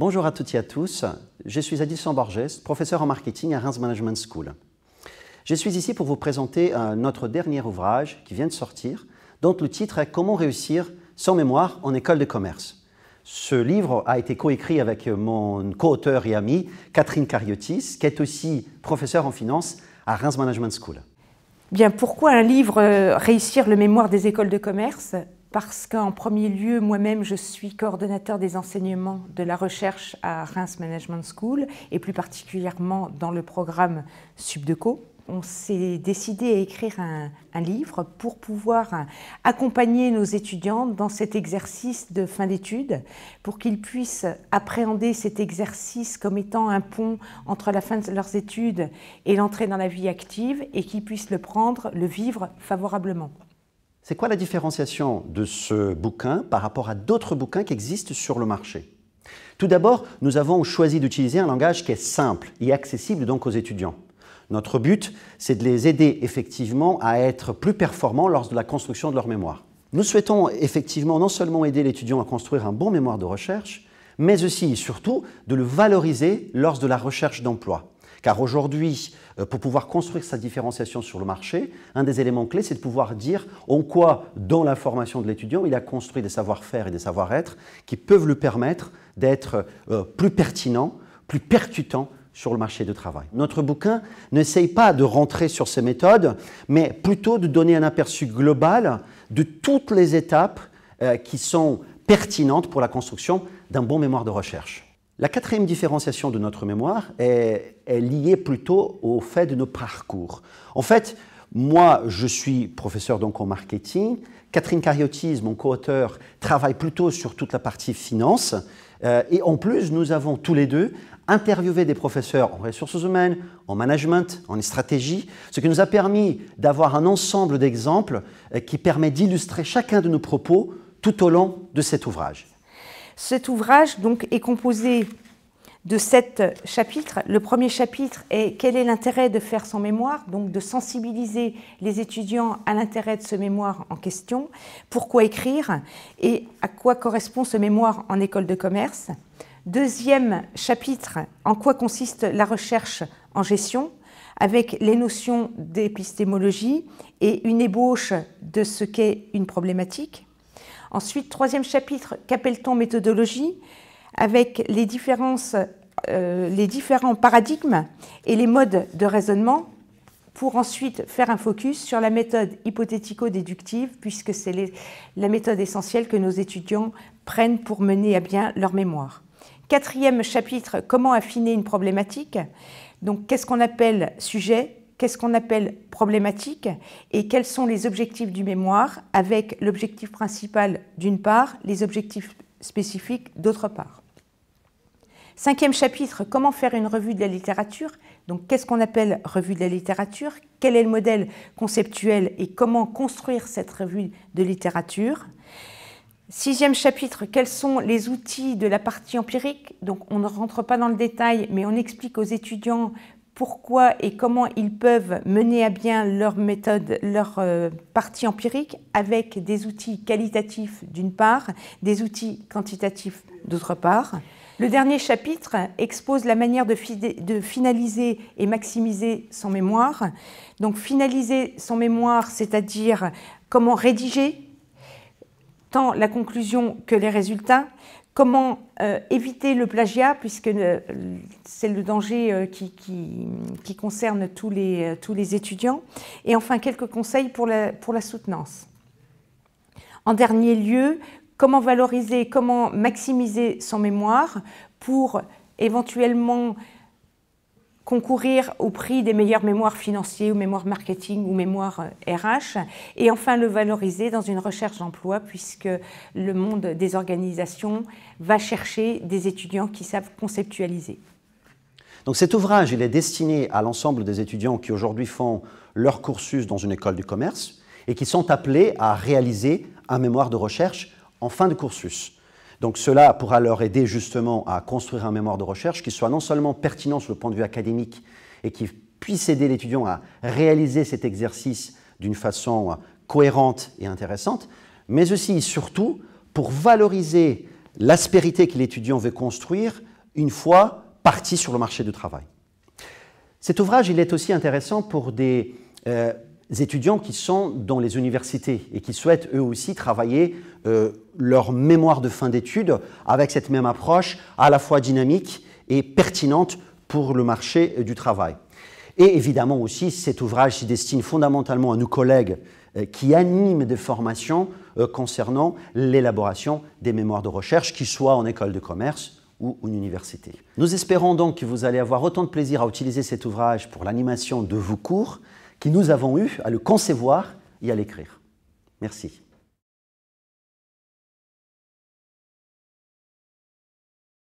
Bonjour à toutes et à tous. Je suis Adilson Borges, professeur en marketing à Reims Management School. Je suis ici pour vous présenter euh, notre dernier ouvrage qui vient de sortir, dont le titre est Comment réussir son mémoire en école de commerce. Ce livre a été coécrit avec mon co-auteur et ami Catherine Cariotis, qui est aussi professeure en finance à Reims Management School. Bien, pourquoi un livre euh, Réussir le mémoire des écoles de commerce Parce qu'en premier lieu, moi-même, je suis coordonnateur des enseignements de la recherche à Reims Management School, et plus particulièrement dans le programme Subdeco on s'est décidé à écrire un, livre pour pouvoir accompagner nos étudiants dans cet exercice de fin d'études, pour qu'ils puissent appréhender cet exercice comme étant un pont entre la fin de leurs études et l'entrée dans la vie active, et qu'ils puissent le prendre, le vivre favorablement. C'est quoi la différenciation de ce bouquin par rapport à d'autres bouquins qui existent sur le marché? Tout d'abord, nous avons choisi d'utiliser un langage qui est simple et accessible aux étudiants. Notre but, c'est de les aider effectivement à être plus performants lors de la construction de leur mémoire. Nous souhaitons effectivement non seulement aider l'étudiant à construire un bon mémoire de recherche, mais aussi et surtout de le valoriser lors de la recherche d'emploi. Car aujourd'hui, euh, pour pouvoir construire sa différenciation sur le marché, un des éléments clés, c'est de pouvoir dire en quoi, dans la formation de l'étudiant, il a construit des savoir-faire et des savoir-être qui peuvent lui permettre d'être euh, plus pertinent, plus percutant sur le marché du travail. Notre bouquin n'essaye pas de rentrer sur ces méthodes, mais plutôt de donner un aperçu global de toutes les étapes euh, qui sont pertinentes pour la construction d'un bon mémoire de recherche. La quatrième différenciation de notre mémoire est, liée plutôt au fait de nos parcours. En fait, moi, je suis professeur donc en marketing. Catherine Cariotis, mon co-auteur, travaille plutôt sur toute la partie finance. Euh, et en plus, nous avons tous les deux interviewé des professeurs en ressources humaines, en management, en stratégie, ce qui nous a permis d'avoir un ensemble d'exemples euh, qui permet d'illustrer chacun de nos propos tout au long de cet ouvrage. Cet ouvrage donc est composé de sept chapitres. Le premier chapitre est quel est l'intérêt de faire son mémoire, donc de sensibiliser les étudiants à l'intérêt de ce mémoire en question, pourquoi écrire et à quoi correspond ce mémoire en école de commerce? Deuxième chapitre, en quoi consiste la recherche en gestion? Avec les notions d'épistémologie et une ébauche de ce qu'est une problématique. Ensuite, troisième chapitre, qu'appelle-t-on méthodologie avec euh, les différents paradigmes et les modes de raisonnement pour ensuite faire un focus sur la méthode hypothético-déductive, puisque c'est la méthode essentielle que nos étudiants prennent pour mener à bien leur mémoire. Quatrième chapitre, comment affiner une problématique Donc, qu'est-ce qu'on appelle sujet Qu'est-ce qu'on appelle problématique Et quels sont les objectifs du mémoire avec l'objectif principal d'une part, les objectifs spécifiques d'autre part. Cinquième chapitre, comment faire une revue de la littérature? Donc, qu'est-ce qu'on appelle revue de la littérature? Quel est le modèle conceptuel et comment construire cette revue de littérature? Sixième chapitre, quels sont les outils de la partie empirique? Donc, on ne rentre pas dans le détail, mais on explique aux étudiants pourquoi et comment ils peuvent mener à bien leur méthode, leur euh, partie empirique avec des outils qualitatifs d'une part, des outils quantitatifs d'autre part. Le dernier chapitre expose la manière de, finaliser et maximiser son mémoire. Donc finaliser son mémoire, c'est-à-dire comment rédiger tant la conclusion que les résultats, comment euh, éviter le plagiat, puisque euh, c'est le danger euh, qui, concerne tous les, étudiants, et enfin quelques conseils pour la soutenance. En dernier lieu, comment valoriser, comment maximiser son mémoire pour éventuellement concourir au prix des meilleures mémoires financiers ou mémoires marketing ou mémoires RH, et enfin le valoriser dans une recherche d'emploi, puisque le monde des organisations va chercher des étudiants qui savent conceptualiser. Donc cet ouvrage, il est destiné à l'ensemble des étudiants qui aujourd'hui font leur cursus dans une école du commerce et qui sont appelés à réaliser un mémoire de recherche en fin de cursus. Donc cela pourra leur aider justement à construire un mémoire de recherche qui soit non seulement pertinent sur le point de vue académique et qui puisse aider l'étudiant à réaliser cet exercice d'une façon cohérente et intéressante, mais aussi et surtout pour valoriser l'aspérité que l'étudiant veut construire une fois partis sur le marché du travail. Cet ouvrage, il est aussi intéressant pour des euh, étudiants qui sont dans les universités et qui souhaitent eux aussi travailler euh, leur mémoire de fin d'études avec cette même approche à la fois dynamique et pertinente pour le marché du travail. Et évidemment aussi, cet ouvrage s'y destine fondamentalement à nos collègues euh, qui animent des formations euh, concernant l'élaboration des mémoires de recherche, qu'ils soient en école de commerce ou en université. Nous espérons donc que vous allez avoir autant de plaisir à utiliser cet ouvrage pour l'animation de vos cours que nous avons eu à le concevoir et à l'écrire. Merci.